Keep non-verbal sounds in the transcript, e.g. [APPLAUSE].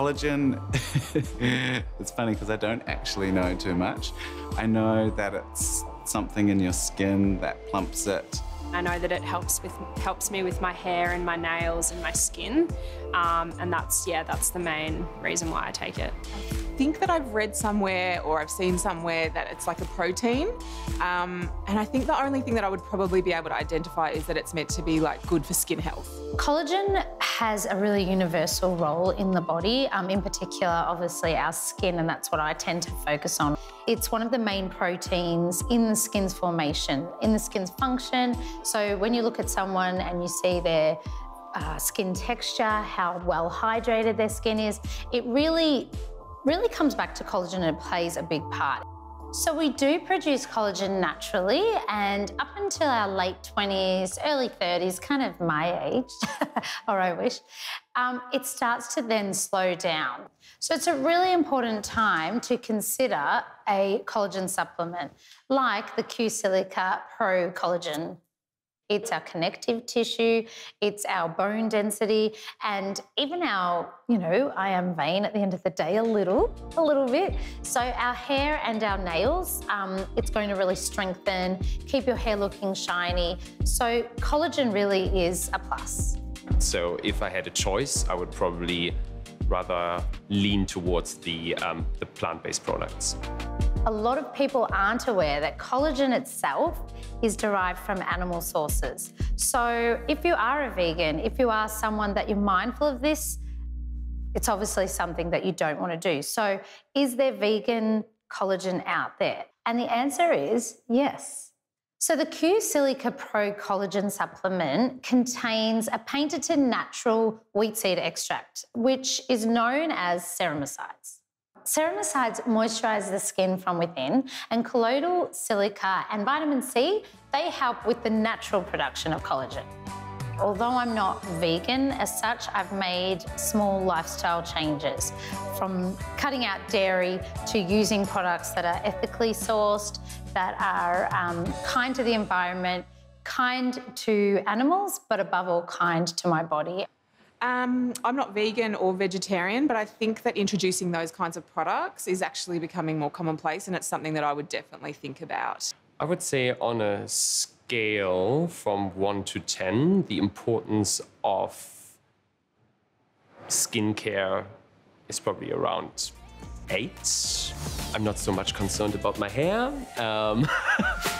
collagen, [LAUGHS] it's funny because I don't actually know too much. I know that it's something in your skin that plumps it. I know that it helps with helps me with my hair and my nails and my skin, um, and that's yeah, that's the main reason why I take it. I think that I've read somewhere or I've seen somewhere that it's like a protein, um, and I think the only thing that I would probably be able to identify is that it's meant to be like good for skin health. Collagen has a really universal role in the body, um, in particular, obviously, our skin, and that's what I tend to focus on. It's one of the main proteins in the skin's formation, in the skin's function. So when you look at someone and you see their uh, skin texture, how well hydrated their skin is, it really, really comes back to collagen and it plays a big part. So we do produce collagen naturally and up until our late 20s, early 30s, kind of my age, [LAUGHS] or I wish, um, it starts to then slow down. So it's a really important time to consider a collagen supplement like the Q-Silica Pro Collagen it's our connective tissue, it's our bone density, and even our, you know, I am vain at the end of the day a little, a little bit. So our hair and our nails, um, it's going to really strengthen, keep your hair looking shiny. So collagen really is a plus. So if I had a choice, I would probably rather lean towards the, um, the plant-based products. A lot of people aren't aware that collagen itself is derived from animal sources. So if you are a vegan, if you are someone that you're mindful of this, it's obviously something that you don't want to do. So is there vegan collagen out there? And the answer is yes. So the Q Silica Pro collagen supplement contains a patented natural wheat seed extract, which is known as ceramosides. Ceramosides moisturise the skin from within, and colloidal silica and vitamin C, they help with the natural production of collagen. Although I'm not vegan as such, I've made small lifestyle changes from cutting out dairy to using products that are ethically sourced, that are um, kind to the environment, kind to animals, but above all, kind to my body. Um, I'm not vegan or vegetarian, but I think that introducing those kinds of products is actually becoming more commonplace, and it's something that I would definitely think about. I would say on a scale from 1 to 10, the importance of skincare is probably around 8. I'm not so much concerned about my hair. Um, [LAUGHS]